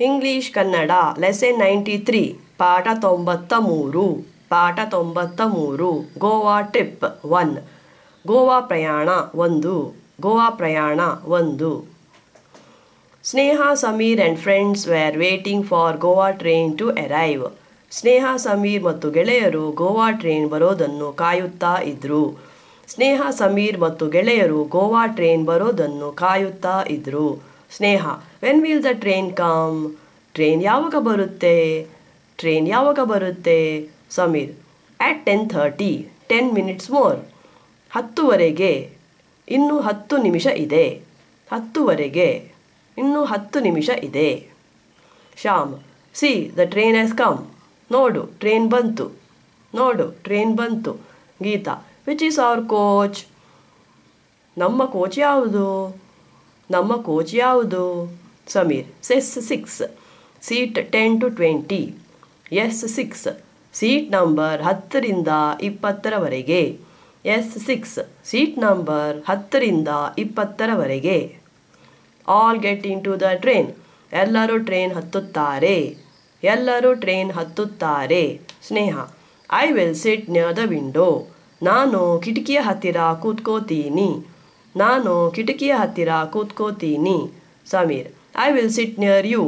English Kannada lesson ninety three ಪಾಠ ತೊಂಬತ್ತ ಮೂರು ಪಾಠ ತೊಂಬತ್ತ ಮೂರು ಗೋವಾ ಟ್ರಿಪ್ ಒನ್ ಗೋವಾ ಪ್ರಯಾಣ ಒಂದು, ಗೋವಾ ಪ್ರಯಾಣ ಒಂದು. Sneha, Sameer and friends were waiting for Goa train to arrive Sneha, Sameer ಮತ್ತು ಗೆಳೆಯರು ಗೋವಾ ಟ್ರೈನ್ ಬರೋದನ್ನು ಕಾಯುತ್ತಾ ಇದ್ದರು ಸ್ನೇಹ, ಸಮೀರ್ ಮತ್ತು ಗೆಳೆಯರು ಗೋವಾ ಟ್ರೈನ್ ಬರೋದನ್ನು ಕಾಯುತ್ತಾ ಇದ್ರು. Sneha when will the train come train ಯಾವಾಗ ಬರುತ್ತೆ? ಟ್ರೈನ್ ಯಾವಾಗ ಬರುತ್ತೆ? Sameer at ten thirty ten minutes more ಹತ್ತುವರೆಗೆ, ಇನ್ನೂ ಹತ್ತು ನಿಮಿಷ ಇದೆ. ಹತ್ತುವರೆಗೆ, ಇನ್ನೂ ಹತ್ತು ನಿಮಿಷ ಇದೆ. Shyam see the train has come ನೋಡು ಟ್ರೈನ್ ಬಂತು. ನೋಡು ಟ್ರೈನ್ ಬಂತು. Geeta which is our coach ನಮ್ಮ ಕೋಚ್ ಯಾವುದು? ನಮ್ಮ ಕೋಚ್ ಯಾವುದು? Sameer, S six, seat ten to twenty, S six, seat number ಹತ್ತರಿಂದ ಇಪ್ಪತ್ತರವರೆಗೆ, ಎಸ್ ಸಿಕ್ಸ್, ಸೀಟ್ ನಂಬರ್ ಹತ್ತರಿಂದ ಇಪ್ಪತ್ತರವರೆಗೆ. All get in to the train ಎಲ್ಲರೂ ಟ್ರೈನ್ ಹತ್ತುತ್ತಾರೆ. ಎಲ್ಲರೂ train ಹತ್ತುತ್ತಾರೆ. Sneha I will sit near the window ನಾನು ಕಿಟಕಿಯ ಹತ್ತಿರ ಕೂತ್ಕೋತೀನಿ. ನಾನು ಕಿಟಕಿಯ ಹತ್ತಿರ ಕೂತ್ಕೋತೀನಿ, Sameer. I will sit near you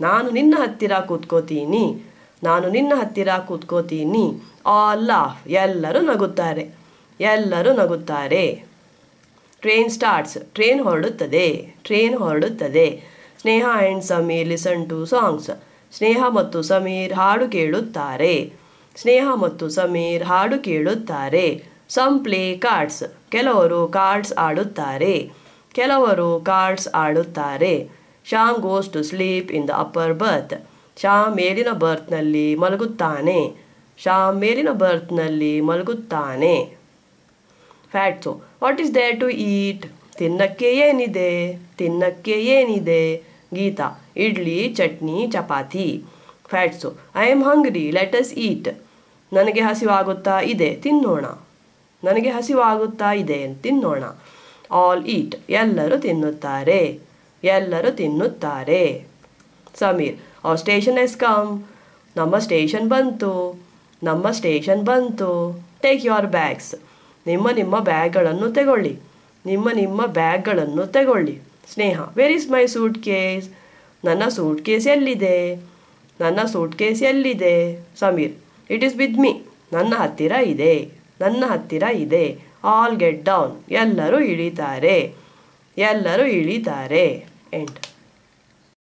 ನಾನು ನಿನ್ನ ಹತ್ತಿರ ಕೂತ್ಕೋತೀನಿ, ನಾನು ನಿನ್ನ ಹತ್ತಿರ ಕೂತ್ಕೋತೀನಿ. ಆಲ್ ಲಾಫ್ ಎಲ್ಲರೂ ನಗುತ್ತಾರೆ ಎಲ್ಲರೂ ನಗುತ್ತಾರೆ. ಟ್ರೈನ್ ಸ್ಟಾರ್ಟ್ಸ್ ಟ್ರೈನ್ ಹೊರಡುತ್ತದೆ train ಹೊರಡುತ್ತದೆ. Sneha and Sameer listen to songs Sneha ಮತ್ತು ಸಮೀರ್ ಹಾಡು ಕೇಳುತ್ತಾರೆ. ಸ್ನೇಹ ಮತ್ತು ಸಮೀರ್ ಹಾಡು ಕೇಳುತ್ತಾರೆ. ಸಮ್ ಪ್ಲೇ ಕಾರ್ಡ್ಸ್ ಕೆಲವರು ಕಾರ್ಡ್ಸ್ ಆಡುತ್ತಾರೆ. ಕೆಲವರು ಕಾರ್ಡ್ಸ್ ಆಡುತ್ತಾರೆ. Shyam goes to sleep in the upper berth Shyam ಮೇಲಿನ ಬರ್ತ್ನಲ್ಲಿ ಮಲಗುತ್ತಾನೆ. ಶ್ಯಾಮ್ ಮೇಲಿನ ಬರ್ತ್ನಲ್ಲಿ ಮಲಗುತ್ತಾನೆ. Fats what is there to eat ತಿನ್ನಕ್ಕೆ ಏನಿದೆ? ತಿನ್ನಕ್ಕೆ ಏನಿದೆ? Geeta, idli, chutney, chapati. Fats I am hungry let's eat ನನಗೆ ಹಸಿವಾಗುತ್ತಾ ಇದೆ. ತಿನ್ನೋಣ. ನನಗೆ ಹಸಿವಾಗುತ್ತಾ ಇದೆ ಅಂತ ತಿನ್ನೋಣ. All eat. ಎಲ್ಲರೂ ತಿನ್ನುತ್ತಾರೆ. ಎಲ್ಲರೂ ತಿನ್ನುತ್ತಾರೆ. Sameer our station is come ನಮ್ಮ ಸ್ಟೇಷನ್ ಬಂತು. ನಮ್ಮ ಸ್ಟೇಷನ್ ಬಂತು. ಟೇಕ್ ಯುವರ್ ಬ್ಯಾಗ್ಸ್ ನಿಮ್ಮ ನಿಮ್ಮ ಬ್ಯಾಗ್ಗಳನ್ನು ತಗೊಳ್ಳಿ. ನಿಮ್ಮ ನಿಮ್ಮ ಬ್ಯಾಗ್ಗಳನ್ನು ತಗೊಳ್ಳಿ. Sneha where is my suitcase ನನ್ನ ಸೂಟ್ ಕೇಸ್ ಎಲ್ಲಿದೆ? ನನ್ನ ಸೂಟ್ ಕೇಸ್ ಎಲ್ಲಿದೆ? Sameer it is with me ನನ್ನ ಹತ್ತಿರ ಇದೆ. ನನ್ನ ಹತ್ತಿರ ಇದೆ. ಆಲ್ ಗೆಟ್ ಡೌನ್ ಎಲ್ಲರೂ ಇಳಿತಾರೆ. ಎಲ್ಲರೂ ಇಳಿತಾರೆ. ಎಂಡ್